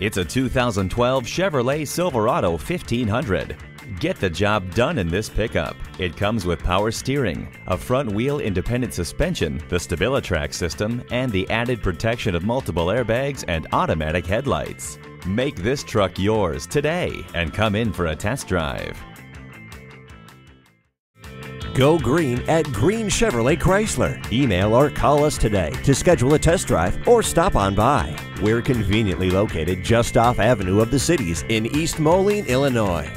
It's a 2012 Chevrolet Silverado 1500. Get the job done in this pickup. It comes with power steering, a front wheel independent suspension, the StabiliTrak system, and the added protection of multiple airbags and automatic headlights. Make this truck yours today and come in for a test drive. Go green at Green Chevrolet Chrysler. Email or call us today to schedule a test drive or stop on by. We're conveniently located just off Avenue of the Cities in East Moline, Illinois.